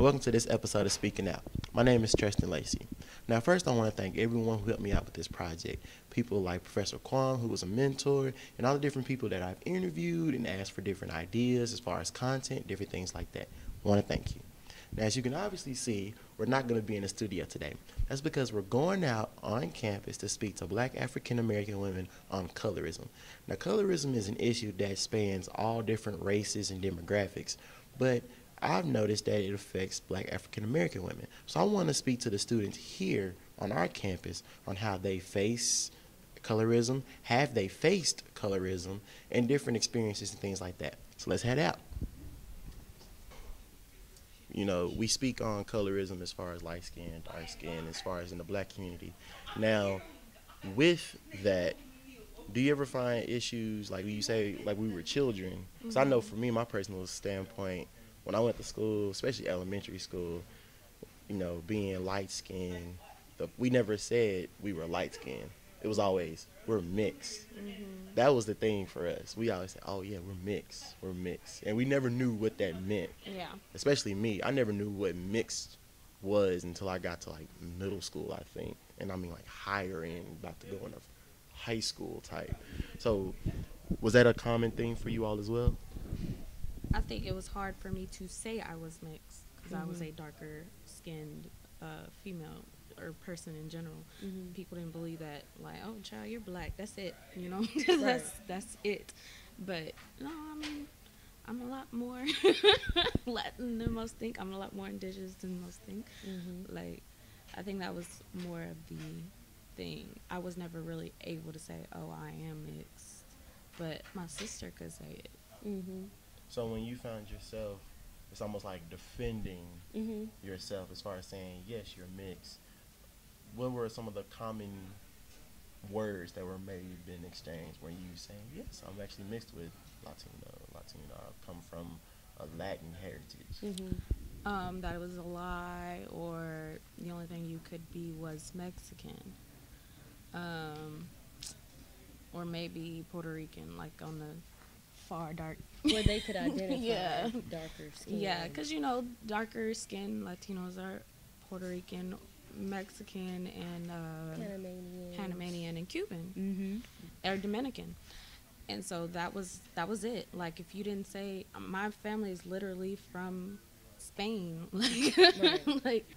And welcome to this episode of Speaking Out. My name is Treston Lacy. Now, first, I want to thank everyone who helped me out with this project. People like Professor Kwong, who was a mentor, and all the different people that I've interviewed and asked for different ideas as far as content, different things like that. I want to thank you. Now, as you can obviously see, we're not going to be in the studio today. That's because we're going out on campus to speak to black African American women on colorism. Now, colorism is an issue that spans all different races and demographics, but I've noticed that it affects black African American women. So I want to speak to the students here on our campus on how they face colorism, have they faced colorism, and different experiences and things like that. So let's head out. You know, we speak on colorism as far as light skin, dark skin, as far as in the black community. Now, with that, do you ever find issues like you say, like we were children? Because I know for me, my personal standpoint, when I went to school, especially elementary school, you know, being light skinned, we never said we were light skinned. It was always we're mixed. Mm-hmm. That was the thing for us. We always said, "Oh yeah, we're mixed. We're mixed," and we never knew what that meant. Yeah. Especially me, I never knew what mixed was until I got to like middle school, I think, and I mean like higher end, about to go into high school type. So, was that a common thing for you all as well? I think it was hard for me to say I was mixed because mm-hmm. I was mm-hmm. a darker skinned uh, female or person in general. Mm-hmm. People didn't believe that, like, oh, child, you're black. That's it. You know, that's right. that's it. But no, I mean, I'm a lot more Latin than most think. I'm a lot more indigenous than most think. Mm-hmm. Like, I think that was more of the thing. I was never really able to say, oh, I am mixed, but my sister could say it. Mm-hmm. So when you found yourself, it's almost like defending mm-hmm. yourself as far as saying, yes, you're mixed. What were some of the common words that were maybe been exchanged when you saying, yes, I'm actually mixed with Latino, Latino, I come from a Latin heritage? Mm-hmm. Um, that it was a lie, or the only thing you could be was Mexican. Um, or maybe Puerto Rican, like on the far dark. Where they could identify yeah. darker skin. Yeah, because you know, darker skin Latinos are Puerto Rican, Mexican, and uh, Panamanian, Panamanian and Cuban, mm-hmm. or Dominican. And so that was that was it. Like if you didn't say, my family is literally from Spain, like, right. like.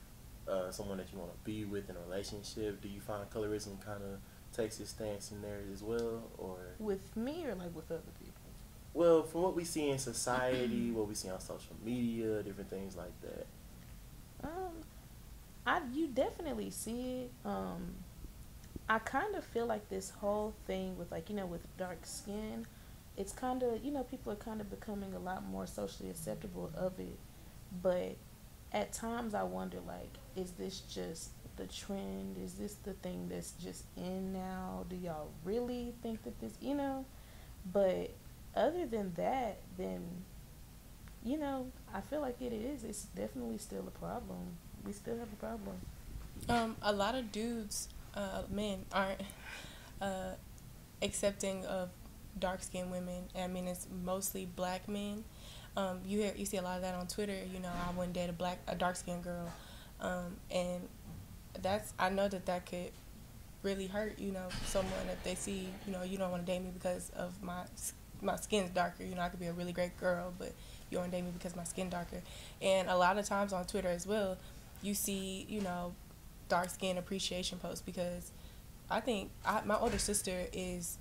Uh, someone that you want to be with in a relationship, do you find colorism kind of takes its stance in there as well, or with me or like with other people? Well, from what we see in society, what we see on social media, different things like that. Um, I you definitely see it. Um, I kind of feel like this whole thing with like you know with dark skin, it's kind of you know people are kind of becoming a lot more socially acceptable of it, but at times I wonder like is this just the trend? Is this the thing that's just in now? Do y'all really think that this you know? But other than that, then you know, I feel like it is. It's definitely still a problem. We still have a problem. Um, a lot of dudes, uh, men aren't uh, accepting of dark skinned women. I mean, it's mostly black men. Um, you hear, you see a lot of that on Twitter. You know, I wouldn't date a black, a dark skinned girl, um, and that's I know that that could really hurt. You know, someone if they see, you know, you don't want to date me because of my my skin's darker. You know, I could be a really great girl, but you won't date me because my skin darker. And a lot of times on Twitter as well, you see, you know, dark skin appreciation posts because I think I, my older sister is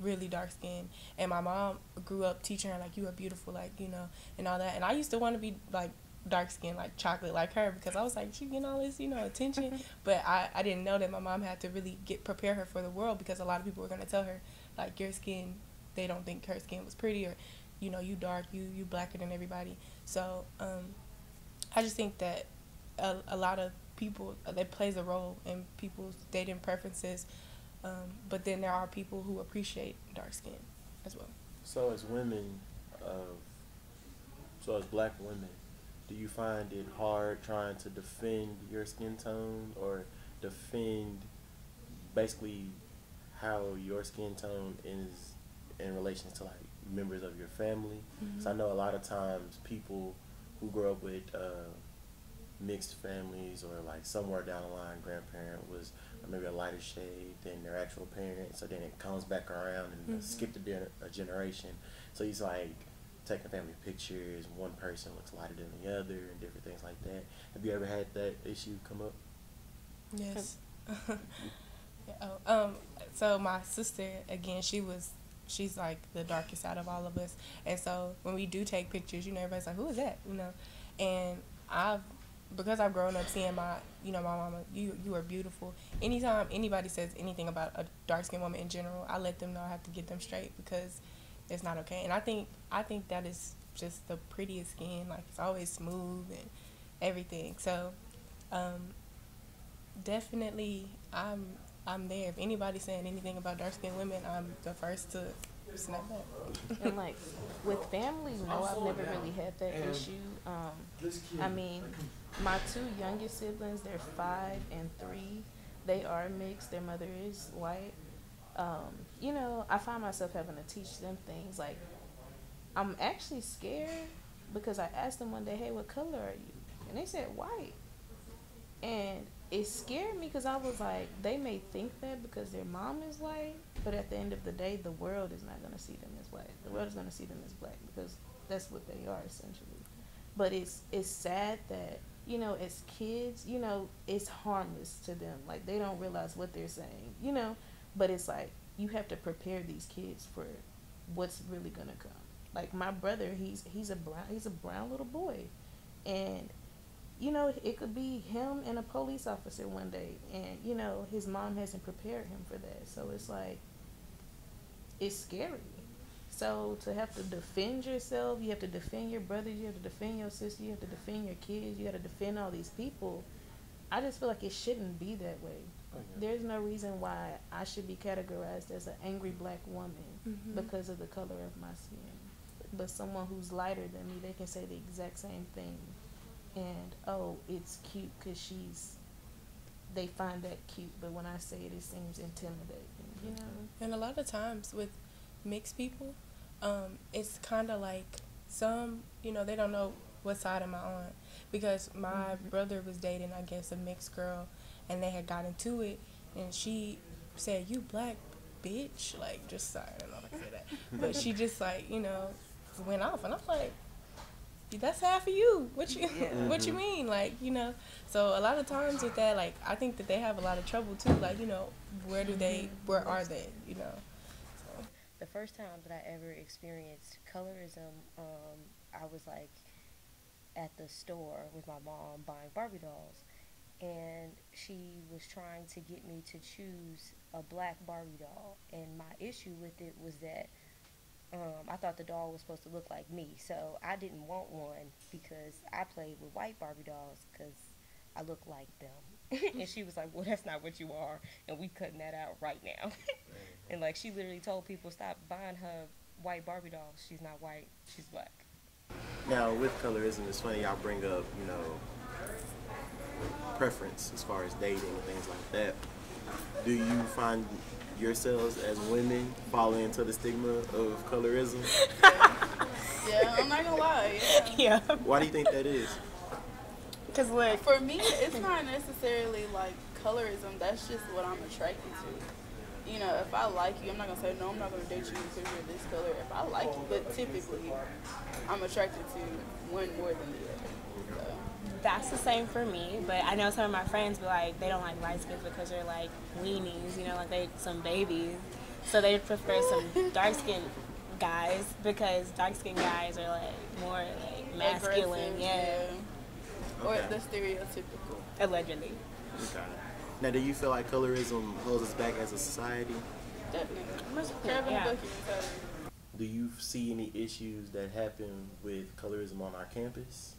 really dark skinned and my mom grew up teaching her like you are beautiful like you know and all that and I used to want to be like dark skin like chocolate like her because I was like she getting all this you know attention but I, I didn't know that my mom had to really get prepare her for the world because a lot of people were going to tell her like your skin they don't think her skin was pretty or you know you dark you you blacker than everybody. So um, i just think that a, a lot of people uh, that plays a role in people's dating preferences um, but then there are people who appreciate dark skin as well. So as women so as black women do you find it hard trying to defend your skin tone or defend basically how your skin tone is in relation to like members of your family. Mm-hmm. So I know a lot of times people who grow up with uh, mixed families or like somewhere down the line, grandparent was maybe a lighter shade than their actual parent. So then it comes back around and mm-hmm. skipped a, a generation. So he's like taking family pictures. One person looks lighter than the other, and different things like that. Have you ever had that issue come up? Yes. oh, um, so my sister again, she was she's like the darkest out of all of us. And so when we do take pictures, you know, everybody's like, "Who is that?" You know, and I've because I've grown up seeing my, you know, my mama, you you are beautiful. Anytime anybody says anything about a dark skinned woman in general, I let them know I have to get them straight because it's not okay. And I think I think that is just the prettiest skin. Like it's always smooth and everything. So, um, definitely, I'm I'm there. If anybody's saying anything about dark skinned women, I'm the first to snap back. and like with family, no, I've never really had that issue. Um, I mean, my two youngest siblings, they're five and three. They are mixed. Their mother is white. Um, you know, I find myself having to teach them things like I'm actually scared because I asked them one day, "Hey, what color are you?" And they said white. And it scared me because I was like, they may think that because their mom is white, but at the end of the day, the world is not going to see them as white. The world is going to see them as black because that's what they are essentially. But it's it's sad that you know, as kids, you know, it's harmless to them. Like they don't realize what they're saying, you know. But it's like you have to prepare these kids for what's really gonna come. Like my brother, he's he's a brown he's a brown little boy, and you know, it could be him and a police officer one day, and you know, his mom hasn't prepared him for that. So it's like, it's scary. So to have to defend yourself, you have to defend your brothers, you have to defend your sister, you have to defend your kids, you have to defend all these people. I just feel like it shouldn't be that way. Oh, There's no reason why I should be categorized as an angry black woman mm-hmm. because of the color of my skin. But someone who's lighter than me, they can say the exact same thing and oh, it's cute because she's. They find that cute, but when I say it, it seems intimidating. You know. And a lot of times with mixed people, um, it's kind of like some, you know, they don't know what side am I on because my mm-hmm. brother was dating, I guess, a mixed girl, and they had got into it, and she said, "You black bitch," like just sorry, I don't know if I say that, but she just like you know went off, and I'm like, that's half of you. What you yeah. what you mm-hmm. mean? Like, you know. So a lot of times with that, like I think that they have a lot of trouble too. Like, you know, where do they where are they? You know. So. The first time that I ever experienced colorism, um, I was like at the store with my mom buying Barbie dolls. And she was trying to get me to choose a black Barbie doll. And my issue with it was that um, I thought the doll was supposed to look like me, so I didn't want one because I played with white Barbie dolls because I look like them. and she was like, "Well, that's not what you are," and we cutting that out right now. and like she literally told people, "Stop buying her white Barbie dolls. She's not white. She's black." Now, with colorism, it's funny y'all bring up, you know, preference as far as dating and things like that. Do you find yourselves as women fall into the stigma of colorism? yeah, I'm not gonna lie. Yeah. yeah. Why do you think that is? Because like for me, it's not necessarily like colorism. That's just what I'm attracted to. You know, if I like you, I'm not gonna say no. I'm not gonna date you because you're this color. If I like you, but typically, I'm attracted to one more than the other that's the same for me. But I know some of my friends be like they don't like light skins because they're like weenies, you know, like they some babies. So they prefer some dark skinned guys because dark skinned guys are like more like masculine, yeah. yeah. Okay. Or the stereotypical. Allegedly. Okay. Now, do you feel like colorism holds us back as a society? Definitely. Yeah. Do you see any issues that happen with colorism on our campus?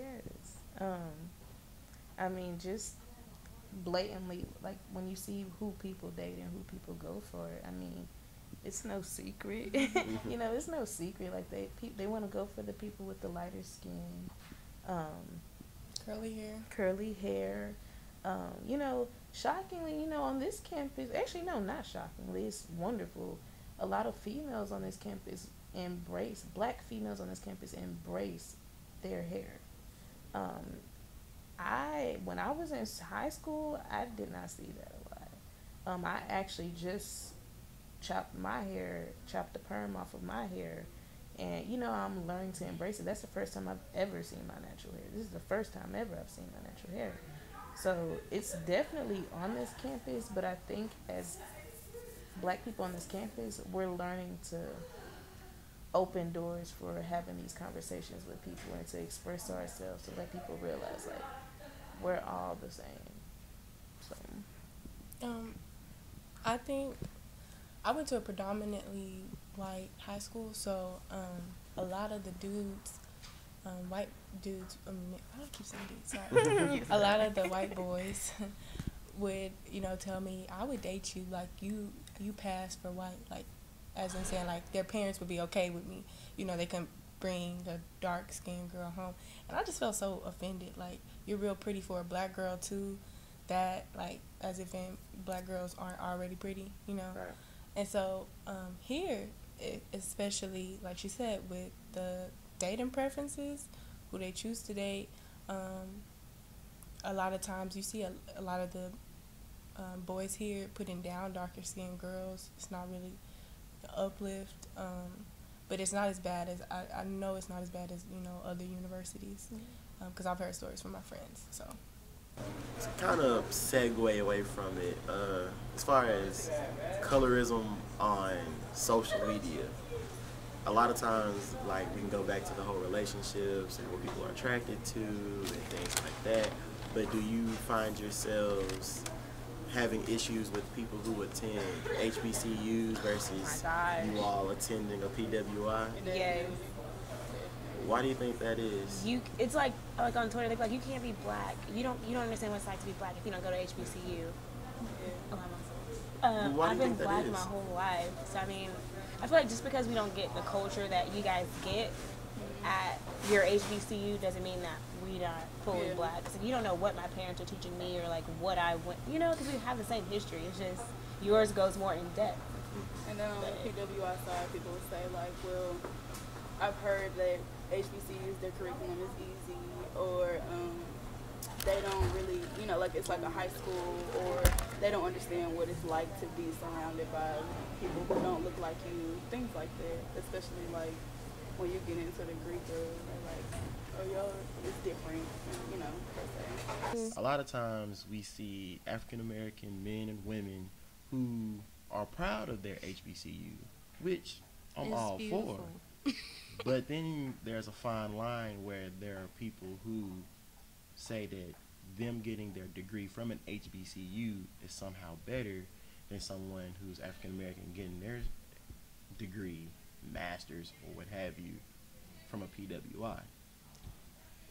Yes. Um, I mean, just blatantly, like when you see who people date and who people go for, I mean, it's no secret. you know, it's no secret. Like they pe- they want to go for the people with the lighter skin, um, curly hair, curly hair. Um, you know, shockingly, you know, on this campus, actually, no, not shockingly, it's wonderful. a lot of females on this campus embrace black females on this campus embrace their hair. Um, I when I was in high school, I did not see that a lot. Um, I actually just chopped my hair, chopped the perm off of my hair, and you know I'm learning to embrace it. That's the first time I've ever seen my natural hair. This is the first time ever I've seen my natural hair. So it's definitely on this campus, but I think as black people on this campus, we're learning to open doors for having these conversations with people and to express ourselves to let people realize like we're all the same. So um I think I went to a predominantly white high school, so um a lot of the dudes um, white dudes, um, I don't keep saying dudes, sorry. a lot of the white boys would, you know, tell me I would date you like you you pass for white, like as in saying like their parents would be okay with me. You know, they can bring a dark skinned girl home. And I just felt so offended. Like, you're real pretty for a black girl too. That like as if in black girls aren't already pretty, you know. Right. And so um, here, it, especially like she said, with the dating preferences, who they choose to date, um, a lot of times you see a, a lot of the um, boys here putting down darker skinned girls. It's not really the uplift, um, but it's not as bad as I, I know it's not as bad as you know other universities because um, I've heard stories from my friends. So to kind of segue away from it, uh, as far as colorism on social media, a lot of times, like we can go back to the whole relationships and what people are attracted to and things like that. But do you find yourselves having issues with people who attend HBCUs versus oh you all attending a PWI? Yes. Why do you think that is? You, it's like like on Twitter, they're like, you can't be black. You don't you don't understand what it's like to be black if you don't go to HBCU. Yeah. Um, I've been black my whole life, so I mean, I feel like just because we don't get the culture that you guys get at your HBCU doesn't mean that we not fully yeah. black. Because you don't know what my parents are teaching me or like what I went, you know, because we have the same history. It's just yours goes more in depth. And then on the PWI side, people would say like, well, I've heard that HBCUs their curriculum is easy, or um, they don't really, you know, like it's like a high school, or they don't understand what it's like to be surrounded by people who don't look like you, things like that. Especially like when you get into the Greek or like, oh y'all, it's different, you know, per se. Mm-hmm. A lot of times we see African American men and women who are proud of their HBCU, which I'm it's all beautiful. for. but then there's a fine line where there are people who say that them getting their degree from an HBCU is somehow better than someone who's African American getting their degree, master's, or what have you, from a PWI.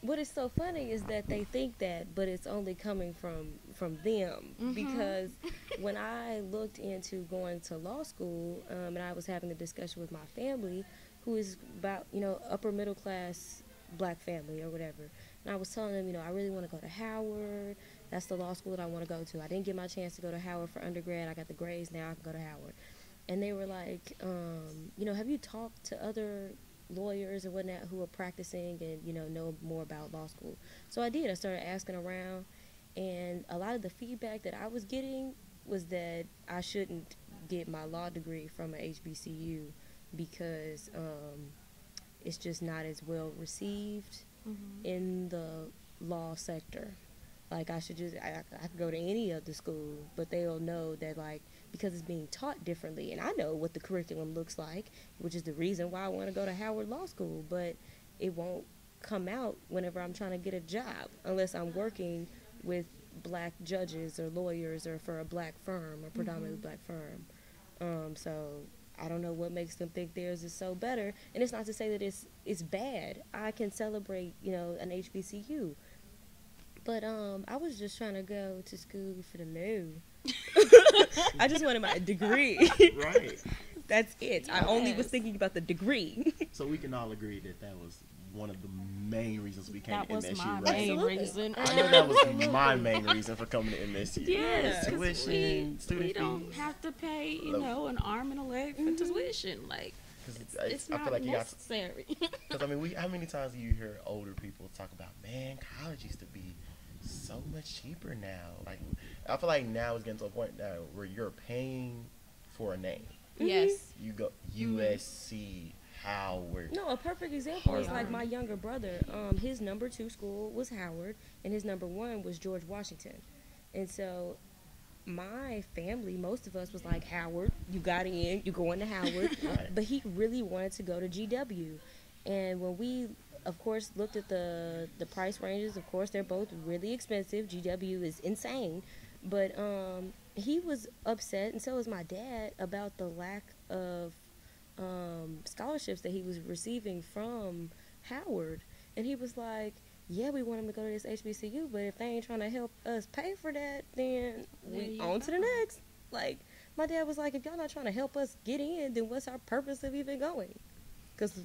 What is so funny is that they think that, but it's only coming from from them. Mm-hmm. Because when I looked into going to law school, um, and I was having a discussion with my family, who is about you know upper middle class black family or whatever, and I was telling them, you know, I really want to go to Howard. That's the law school that I want to go to. I didn't get my chance to go to Howard for undergrad. I got the grades now. I can go to Howard. And they were like, um, you know, have you talked to other lawyers and whatnot who are practicing and you know know more about law school? So I did. I started asking around, and a lot of the feedback that I was getting was that I shouldn't get my law degree from a HBCU because um, it's just not as well received mm-hmm. in the law sector. Like I should just I, I could go to any other school, but they'll know that like because it's being taught differently, and I know what the curriculum looks like, which is the reason why I want to go to Howard Law School, but it won't come out whenever I'm trying to get a job unless I'm working with black judges or lawyers or for a black firm or predominantly mm-hmm. black firm. Um, so I don't know what makes them think theirs is so better. And it's not to say that it's it's bad. I can celebrate, you know, an HBCU. But um, I was just trying to go to school for the law. I just wanted my degree. right. That's it. Yes. I only was thinking about the degree. so we can all agree that that was one of the main reasons we came that to was MSU, my right? Main Absolutely. reason. I know that was my main reason for coming to MSU. Yes, tuition, we, student we don't fees. have to pay, you know, an arm and a leg for mm-hmm. tuition. competition. Like, it's, I- it's I not feel like you got- necessary. Because I mean, we how many times do you hear older people talk about, man, college used to be so much cheaper now. Like, I feel like now it's getting to a point now where you're paying for a name. yes. You go USC, Howard. No, a perfect example is like my younger brother. Um, his number two school was Howard, and his number one was George Washington. And so, my family, most of us was like Howard. You got in, You're going to Howard. Right. But he really wanted to go to GW, and when we, of course, looked at the the price ranges, of course they're both really expensive. GW is insane, but um, he was upset, and so was my dad about the lack of um, scholarships that he was receiving from Howard, and he was like, "Yeah, we want him to go to this HBCU, but if they ain't trying to help us pay for that, then we on to the next." Like my dad was like, "If y'all not trying to help us get in, then what's our purpose of even going?" Because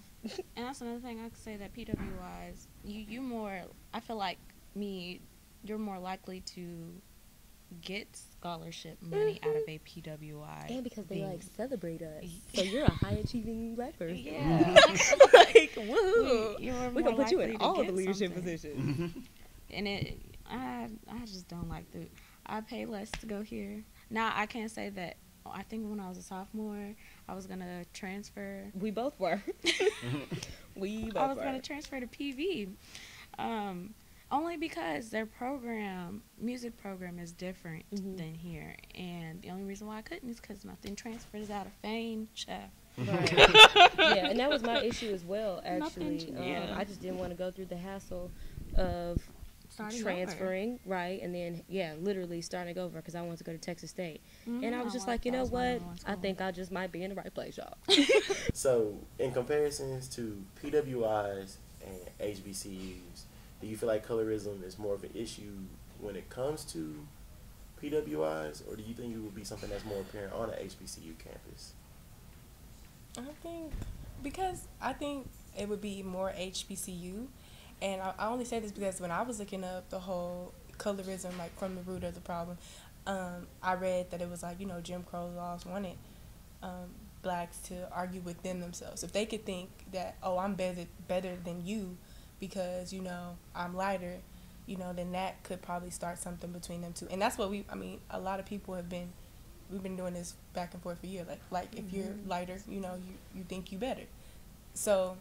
And that's another thing I could say that PWIs, you you more. I feel like me, you're more likely to get scholarship money out of mm-hmm. a PWI. and because they than- like celebrate us, so you're a high achieving black person. Yeah. like woohoo. We- you're more gonna put you in likely to all the leadership something. positions. and it I I just don't like the I pay less to go here. Now I can't say that I think when I was a sophomore I was gonna transfer we both were. we both I was were. gonna transfer to PV. Um only because their program, music program, is different Mhm. than here, and the only reason why I couldn't is because nothing transfers out of Fame, Chef. Right. yeah, and that was my issue as well. Nothing Actually, to- um, yeah. I just didn't want to go through the hassle of Starting transferring, right, and then yeah, literally starting over because I wanted to go to Texas State, over. and I Mhm, was just like like, you know what, I think I just might be in the right place, y'all. So, in comparisons to PWIs and HBCUs, do you feel like colorism is more of an issue when it comes to PWIs, or do you think it would be something that's more apparent on an HBCU campus? I think because I think it would be more HBCU, and I, I only say this because when I was looking up the whole colorism, like from the root of the problem, um, I read that it was like you know Jim Crow laws wanted um, blacks to argue within themselves. If they could think that oh I'm better better than you because you know I'm lighter, you know then that could probably start something between them two. And that's what we I mean a lot of people have been we've been doing this back and forth for years. Like like if you're lighter, you know you you think you better. So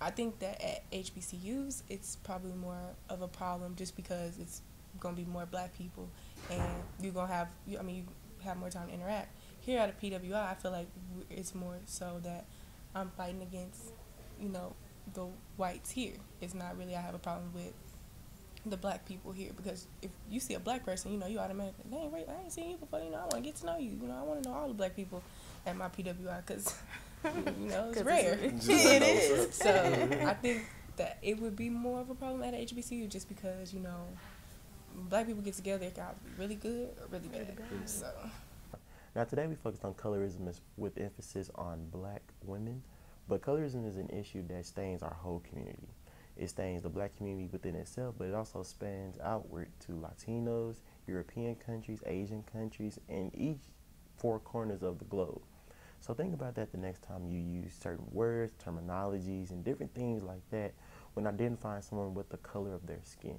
I think that at HBCUs it's probably more of a problem just because it's gonna be more black people and you're gonna have you I mean you have more time to interact. Here at a PWI, I feel like it's more so that I'm fighting against, you know, the whites here. It's not really I have a problem with the black people here because if you see a black person, you know, you automatically, dang, right, I ain't seen you before, you know, I want to get to know you. You know, I want to know all the black people at my PWI because, you know, it's rare. it's- it is. So I think that it would be more of a problem at a HBCU just because, you know, black people get together, it can either be really good or really bad. So. Now, today we focused on colorism with emphasis on black women, but colorism is an issue that stains our whole community. It stains the black community within itself, but it also spans outward to Latinos, European countries, Asian countries, and each four corners of the globe. So think about that the next time you use certain words, terminologies, and different things like that when identifying someone with the color of their skin.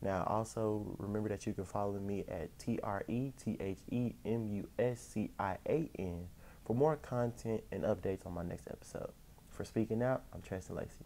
Now, also remember that you can follow me at T R E T H E M U S C I A N for more content and updates on my next episode. For speaking out, I'm Treston Lacy.